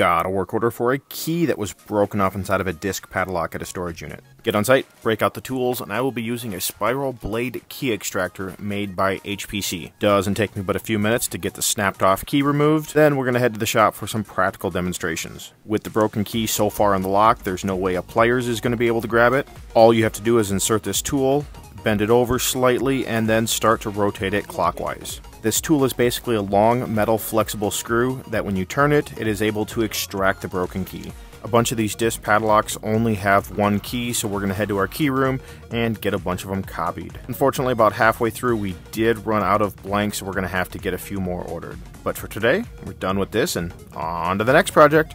Got a work order for a key that was broken off inside of a disc padlock at a storage unit. Get on site, break out the tools, and I will be using a spiral blade key extractor made by HPC. Doesn't take me but a few minutes to get the snapped off key removed, then we're going to head to the shop for some practical demonstrations. With the broken key so far in the lock, there's no way a pliers is going to be able to grab it. All you have to do is insert this tool, bend it over slightly, and then start to rotate it clockwise. This tool is basically a long metal flexible screw that when you turn it, it is able to extract the broken key. A bunch of these disc padlocks only have one key, so we're to head to our key room and get a bunch of them copied. Unfortunately, about halfway through, we did run out of blanks, so we're to have to get a few more ordered. But for today, we're done with this and on to the next project.